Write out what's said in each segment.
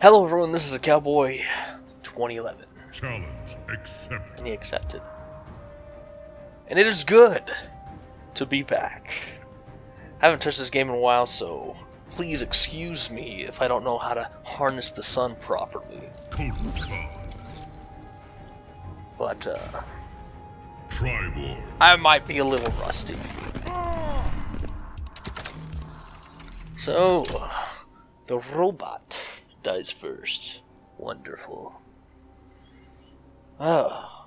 Hello everyone, this is a Cowboy 2011, Challenge accepted. and he accepted. And it is good to be back. I haven't touched this game in a while, so please excuse me if I don't know how to harness the sun properly. But, uh, Triborg. I might be a little rusty. So, the robot dies first. Wonderful. Oh.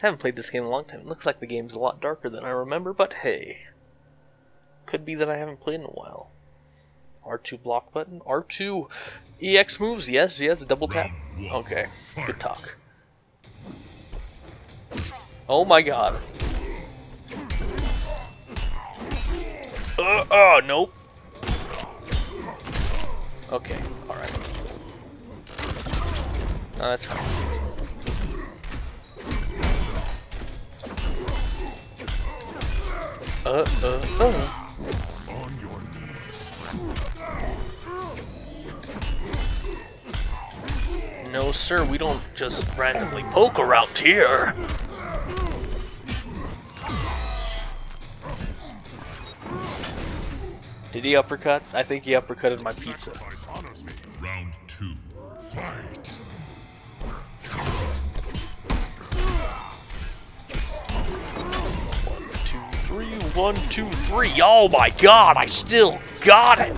Haven't played this game in a long time. It looks like the game's a lot darker than I remember, but hey. Could be that I haven't played in a while. R2 block button. R2 EX moves. Yes, yes, a double tap. Okay, good talk. Oh my god. Uh, oh, nope. Okay, alright. No, that's fine. Uh, uh, uh. On your knees. No, sir, we don't just randomly poke around here. Did he uppercut? I think he uppercutted my pizza. Sacrifice honors me. Round two. Fight. One, two, three, one, two, three. Oh my god, I still got it!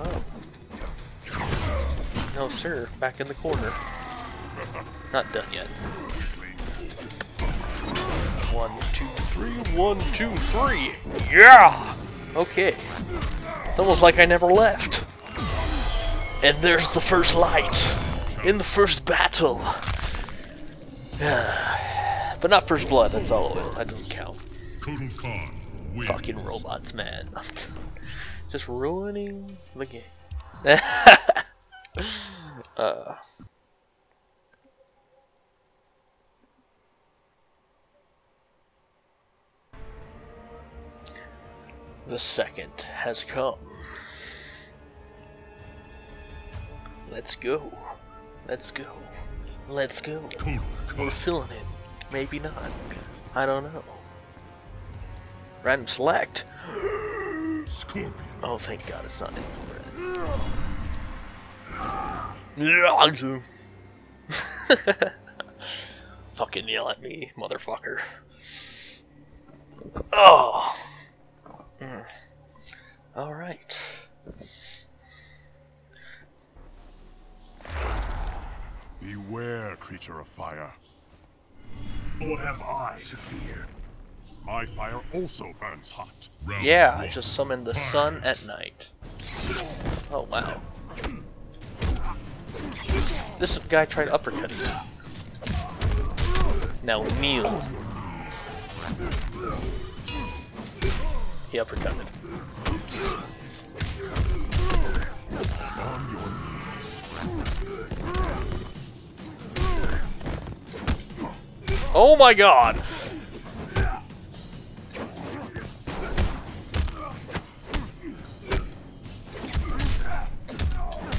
Oh. No, sir, back in the corner. Not done yet. One, two, three, one, two, three. Yeah! Okay. It's almost like I never left. And there's the first light in the first battle. but not first blood, that's all. That doesn't count. Fucking robots, man. Just ruining the game. uh. The second has come. Let's go. Let's go. Let's go. We're feeling it. Maybe not. I don't know. Random select. Scorpion. Oh, thank God it's not infrared. Fucking yell at me, motherfucker. Oh. Mm. All right. Beware, creature of fire. What have I to fear? My fire also burns hot. Round Yeah, I just summoned the sun at night. Oh wow. This guy tried uppercutting. Now kneel. He uppercutted. Oh my god!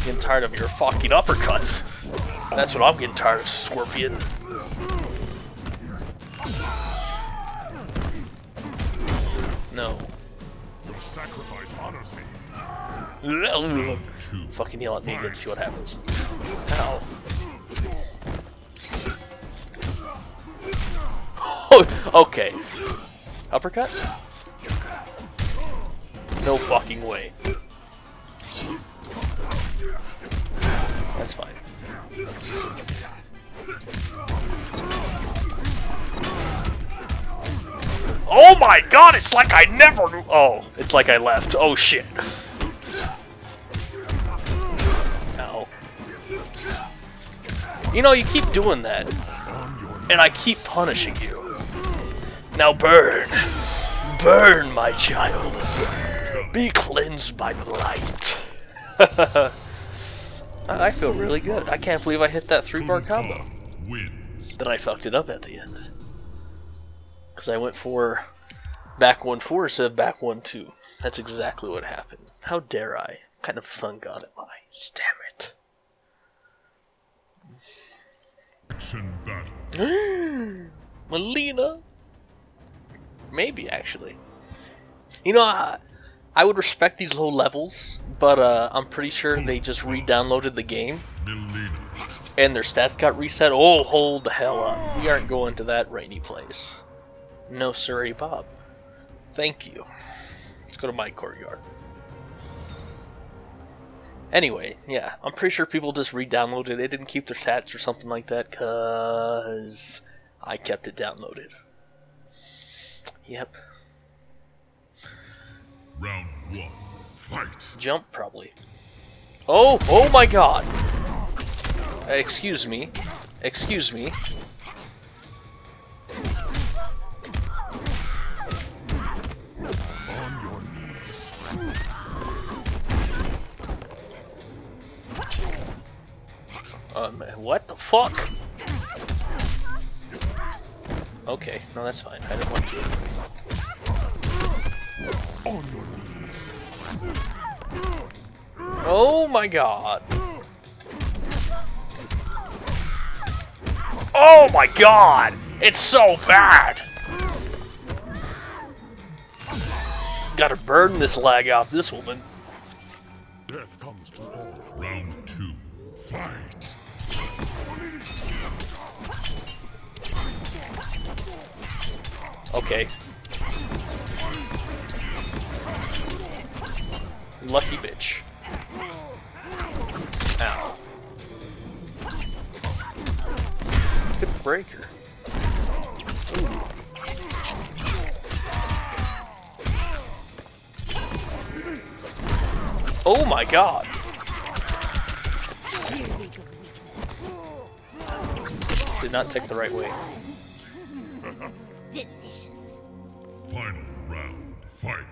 Getting tired of your fucking uppercuts. That's what I'm getting tired of, Scorpion. No. Sacrifice honors me. Fucking yell at me again, see what happens. Ow. Oh, okay. Uppercut? No fucking way. Oh my god, it's like I never knew- Oh, it's like I left. Oh shit. Ow. You know, you keep doing that, and I keep punishing you. Now burn. Burn, my child. Be cleansed by the light. I feel really good. I can't believe I hit that three bar combo. Then I fucked it up at the end. Because I went for back one four instead of back one two. That's exactly what happened. How dare I? What kind of sun god am I? Damn it. Action battle. Mileena? Maybe, actually. You know, I, I would respect these low levels, but uh, I'm pretty sure they just re-downloaded the game Mileena. and their stats got reset. Oh, hold the hell up. We aren't going to that rainy place. No, sorry, Bob. Thank you. Let's go to my courtyard. Anyway, yeah, I'm pretty sure people just re-downloaded it. They didn't keep their stats or something like that, cause I kept it downloaded. Yep. Round one. Fight. Jump, probably. Oh, oh my god! Excuse me. Excuse me. Um, what the fuck? Okay, no, that's fine. I don't want to. On your knees. Oh my god. Oh my god! It's so bad! Gotta burn this lag off this woman. Death comes to all. Round two. Fight. Okay. Lucky bitch. Ow. Good breaker. Ooh. Oh my god. Did not take the right way. Delicious. Final round. Fight.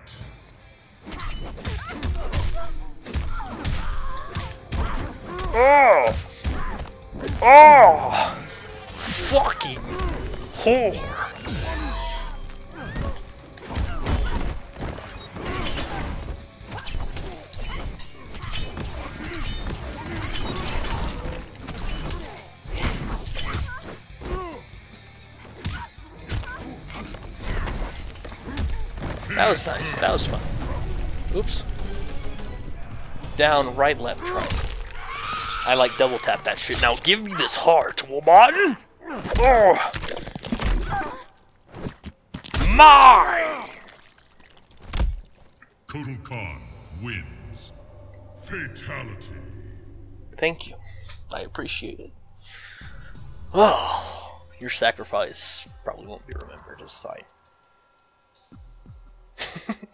Oh! Oh! Fucking whore! Was nice. That was fun. Oops. Down, right, left, try. I like double tap that shit. Now give me this heart, woman! Oh. Mine! Kotal Kahn wins. Fatality. Thank you. I appreciate it. Oh, your sacrifice probably won't be remembered. as fine.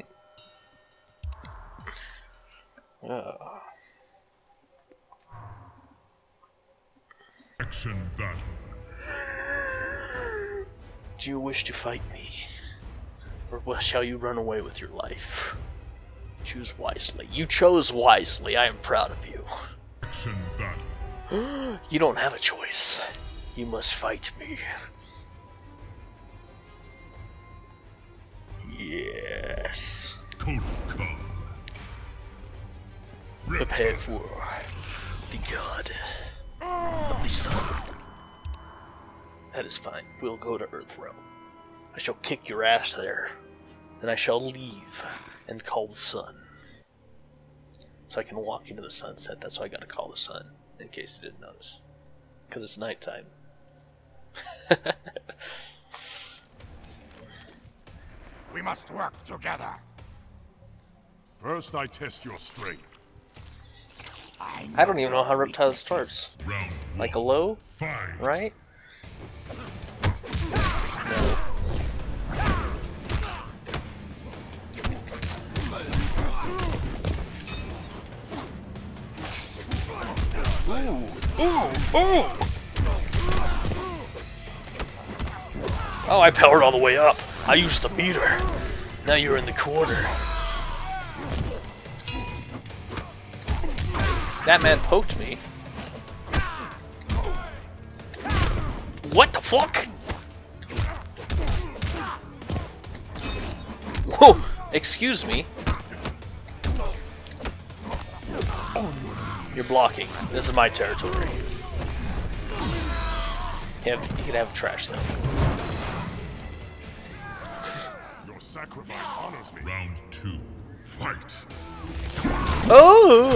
Action battle. Do you wish to fight me? Or shall you run away with your life? Choose wisely. You chose wisely. I am proud of you. Action battle. you don't have a choice. You must fight me. Yes. Kotal Kahn. Prepare for the god of the sun. That is fine. We'll go to Earthrealm. I shall kick your ass there. Then I shall leave and call the sun. So I can walk into the sunset. That's why I gotta call the sun, in case you didn't notice. Because it's nighttime. We must work together. First, I test your strength. I don't even know how Reptile starts. Like a low, Fight. right? No. Ooh, ooh, ooh! Oh, I powered all the way up. I used the meter. Now you're in the corner. That man poked me. What the fuck? Whoa! Excuse me. You're blocking. This is my territory. You, have, you can have trash though. Sacrifice honors me. Round two. Fight. Oh!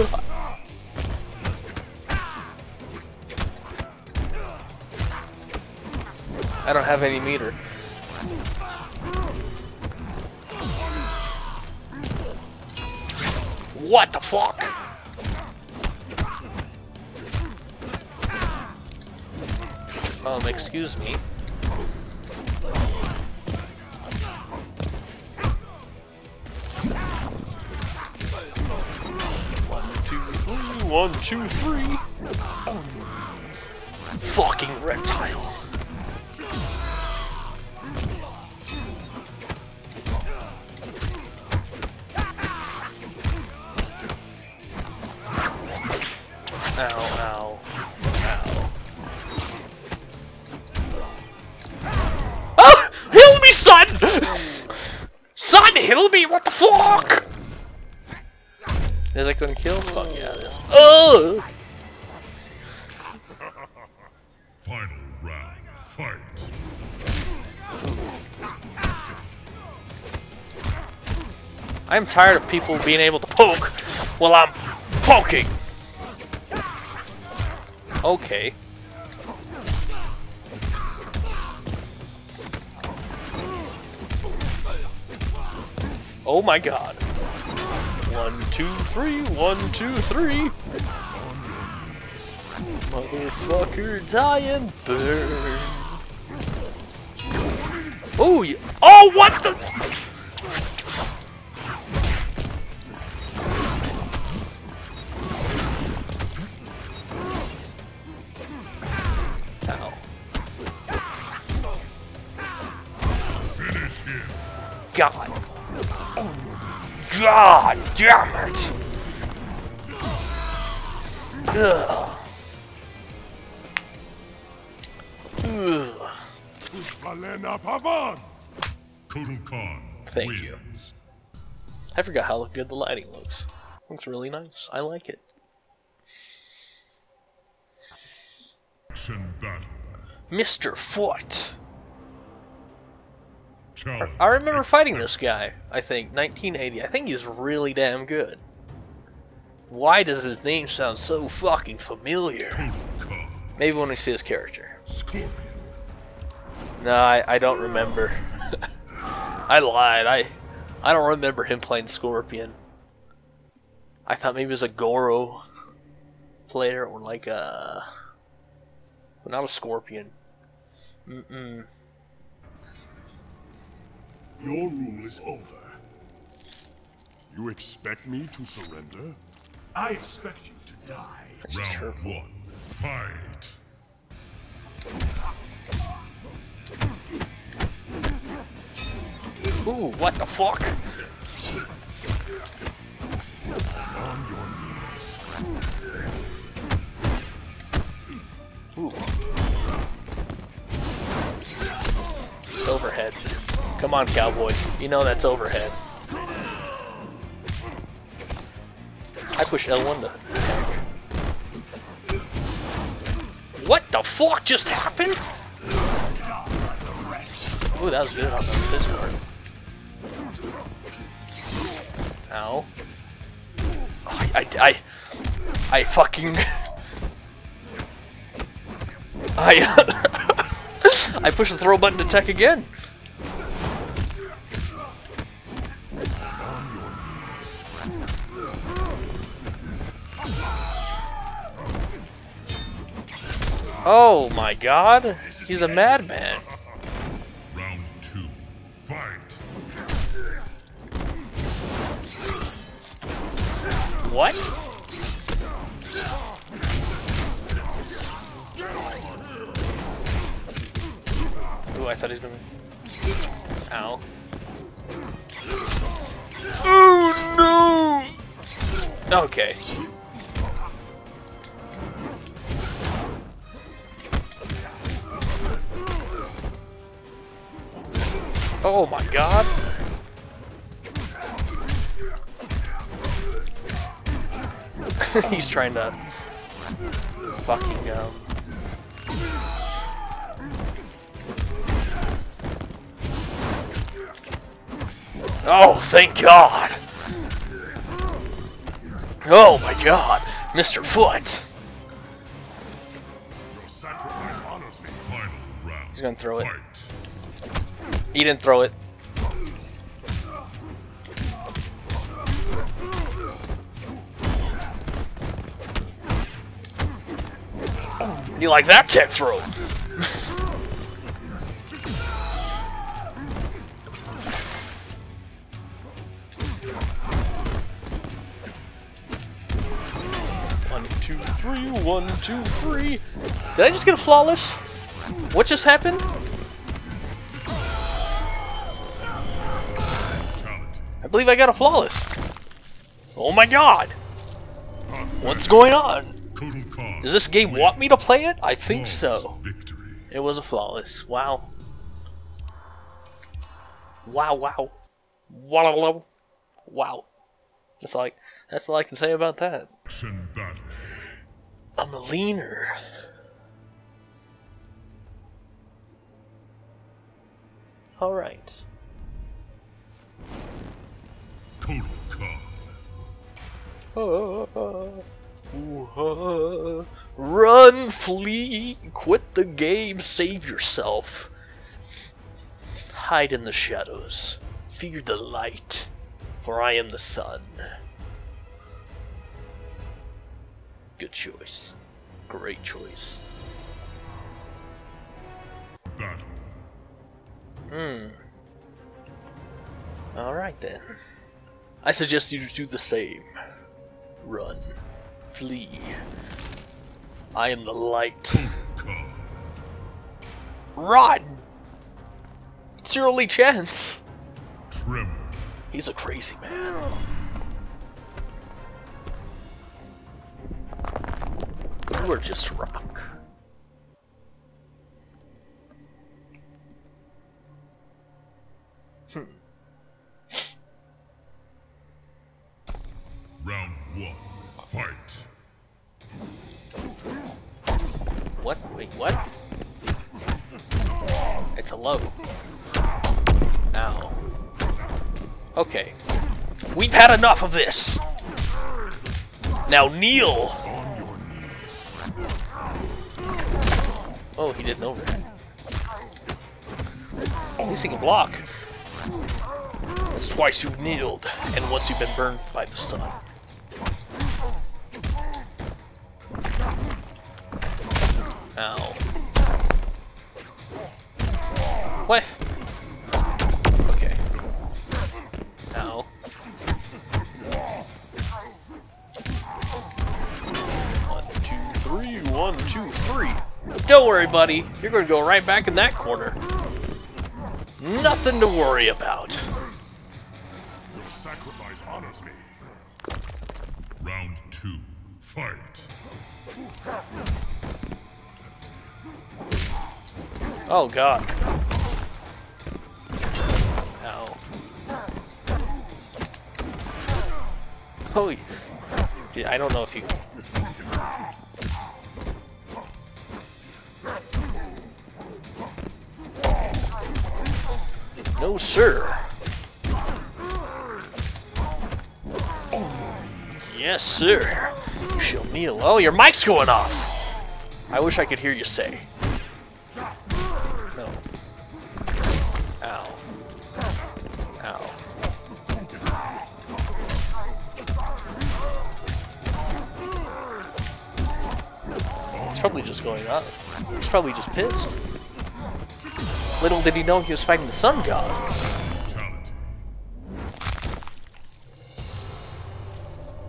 I don't have any meter. What the fuck? Um, excuse me. One, two, three. Fucking reptile. Tired of people being able to poke while I'm poking. Okay. Oh my god. One, two, three, one, two, three. Motherfucker, and burn. Oh, oh, what the? God damn it! Ugh. Ugh. Valena Pavan. Kotal Kahn Thank you. I forgot how good the lighting looks. Looks really nice. I like it. Action battle. Mr. Foot. Challenge. I remember fighting this guy, I think, 1980. I think he's really damn good. Why does his name sound so fucking familiar? Maybe when we see his character. Scorpion. No, I, I don't remember. I lied. I I don't remember him playing Scorpion. I thought maybe it was a Goro player or like a not a Scorpion. Mm-mm. Your rule is over. You expect me to surrender? I expect you to die. That's Round hurtful. one. Fight. Ooh, what the fuck? Come on, cowboy. You know that's overhead. I push L1 to What the fuck just happened? Ooh, that was good on the part. Ow. I, I, I, I fucking... I, I pushed the throw button to attack again. Oh my god, he's a madman. Round two. Fight. What? Ooh, I thought he was gonna. Ow. Oh no! Okay. Oh my god. He's trying to fucking um Oh, thank God! Oh my God, Mr. Foot! Your sacrifice honors me. Final round. He's gonna throw it. He didn't throw it. You like that tech throw? One, two, three, one, two, three. Did I just get a flawless? What just happened? Believe I got a flawless. Oh my god! What's going on? Does this game want me to play it? I think so. It was a flawless. Wow. Wow, wow. Wow, wow. Wow. That's I, that's all I can say about that. I'm a leaner. Alright. Kotal Kahn. Run, flee, quit the game, save yourself. Hide in the shadows, fear the light, for I am the sun. Good choice. Great choice. Battle. Hmm. Alright then. I suggest you do the same. Run. Flee. I am the light. Run! It's your only chance. Tremor. He's a crazy man. You are just rock. Hmm. Round one. Fight. What? Wait, what? It's a low. Ow. Okay. We've had enough of this. Now kneel. Oh, he didn't that. At least he can block. That's twice you've kneeled, and once you've been burned by the sun. What? Okay. Ow. One, two, three, one, two, three. Don't worry, buddy. You're gonna go right back in that corner. Nothing to worry about. Your sacrifice honors me. Round two. Fight. Oh god. Ow. Yeah, I don't know if you. No, sir. Yes, sir. You shall kneel. Oh, your mic's going off. I wish I could hear you say. It's probably just going up. He's probably just pissed. Little did he know he was fighting the sun god.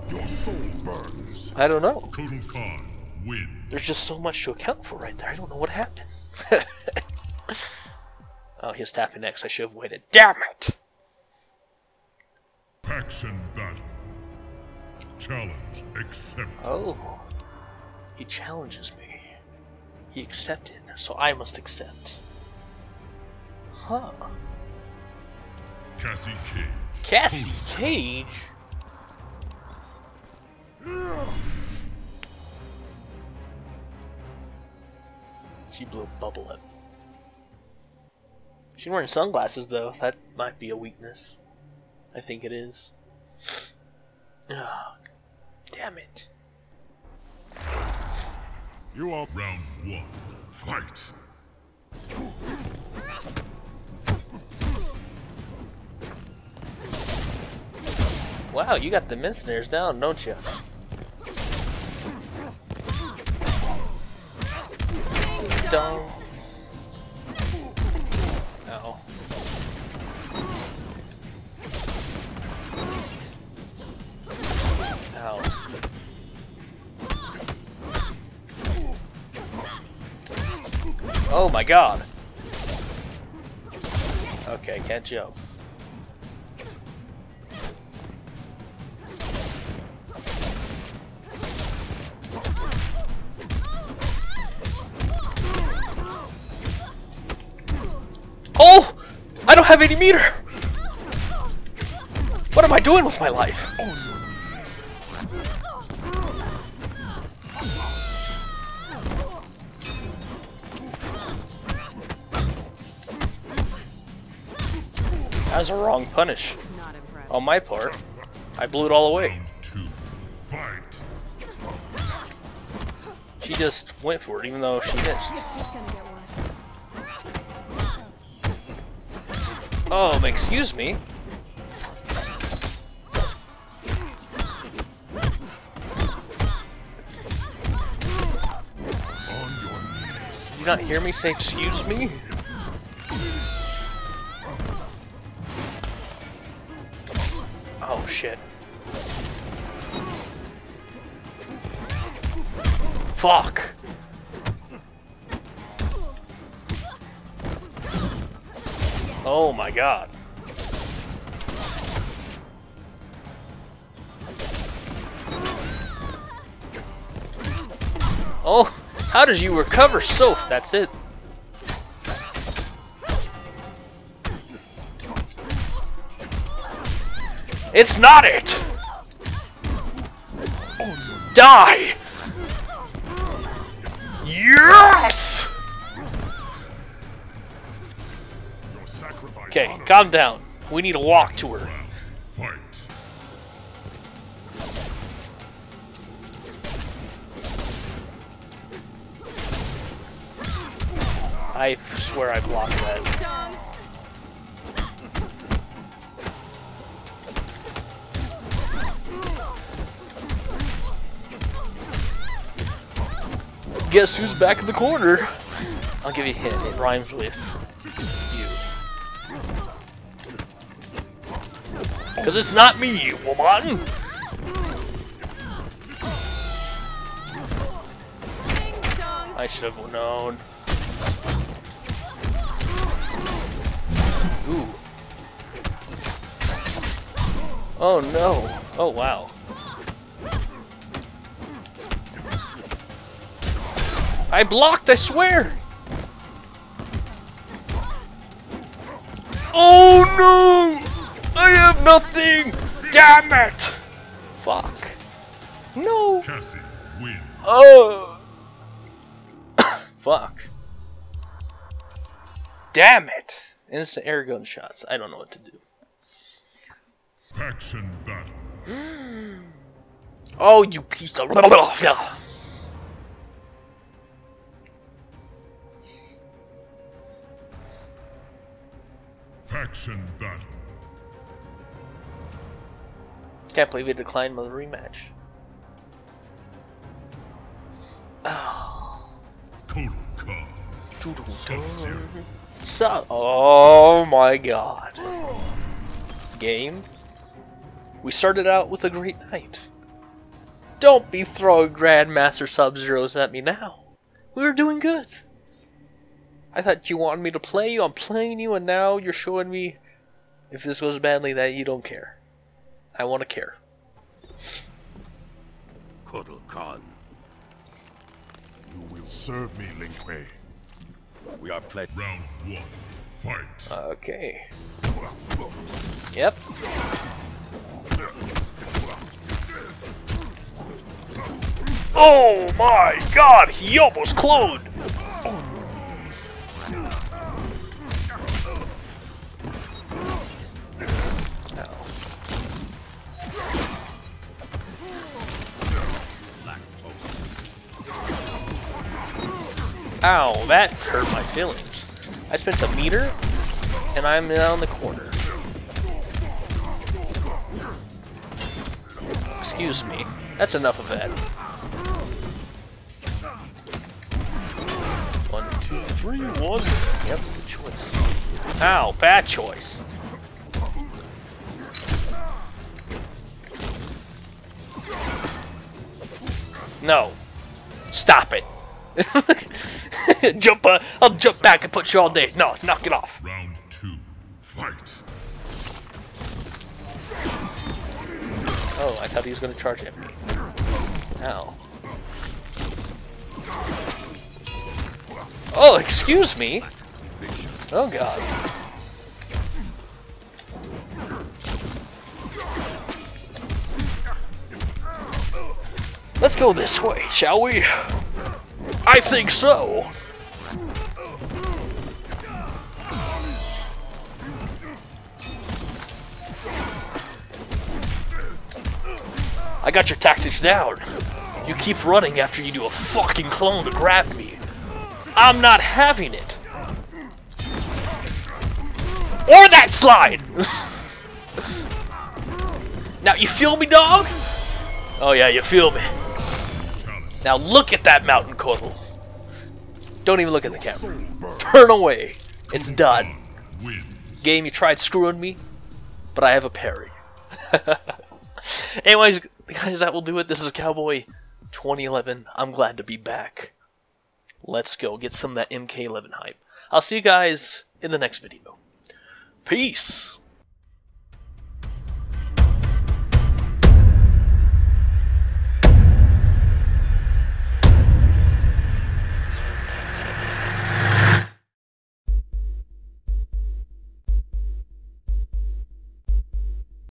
Your soul burns. I don't know. Kotal Kahn win. There's just so much to account for right there. I don't know what happened. oh, he's tapping next. I should have waited. Damn it! Faction battle. Challenge accepted. Oh. He challenges me. He accepted, so I must accept. Huh. Cassie Cage. Cassie Cage? She blew a bubble me. She's wearing sunglasses though. That might be a weakness. I think it is. Oh, damn it. You are round one. Fight. Wow, you got the min snares down, don't you? Dong. My god. Okay, can't jump. Oh! I don't have any meter! What am I doing with my life? On That was a wrong punish. On my part, I blew it all away. Round. Fight. She just went for it, even though she missed. It's just gonna get worse. Oh, excuse me. On your knees. Did you not hear me say excuse me? Shit. Fuck. Oh my god. Oh, how did you recover so? That's it. It's not it! Die! Yes! Okay, calm down. We need to walk to her. I swear I blocked that. Guess who's back in the corner? I'll give you a hint. It rhymes with you. Because it's not me, woman! I should have known. Ooh. Oh no. Oh wow. I blocked, I swear! Oh no! I have nothing! Damn it! Fuck. No! Cassie win. Oh! Fuck. Damn it! Instant air gun shots. I don't know what to do. Faction battle. Oh, you piece of. Faction battle. Can't believe he declined my rematch. Oh. Kotal Kahn. Sub-Zero. So, oh my god. Game. We started out with a great night. Don't be throwing Grandmaster Sub-Zeros at me now. We were doing good. I thought you wanted me to play you, I'm playing you, and now you're showing me if this goes badly that you don't care. I want to care. Kotal Kahn, You will serve me, Lin Kuei. we are pledged. Round one. Fight. Okay. Yep. Oh my god, he almost cloned! Ow, that hurt my feelings. I spent a meter, and I'm now in the corner. Excuse me. That's enough of that. One, two, three, one. Yep, good choice. Ow, bad choice. No. Stop it. jump, uh, I'll jump back and put you all day. No, knock it off. Round two. Fight. Oh, I thought he was going to charge at me. Ow. Oh, excuse me. Oh god. Let's go this way, shall we? I think so. I got your tactics down. You keep running after you do a fucking clone to grab me. I'm not having it. Or that slide! now, you feel me, dog? Oh yeah, you feel me. Now look at that mountain cuddle. Don't even look at the camera. Turn away. It's done. Game, you tried screwing me, but I have a parry. Anyways, guys, that will do it. This is Cowboy 2011. I'm glad to be back. Let's go get some of that MK11 hype. I'll see you guys in the next video. Peace!